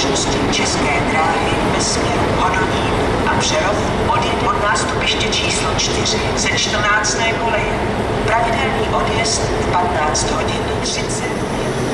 společnosti České dráhy ve směru Hodonín a Přerov odjet od nástupiště číslo 4 ze 14. koleje. Pravidelný odjezd v 15 hodin 30 minut.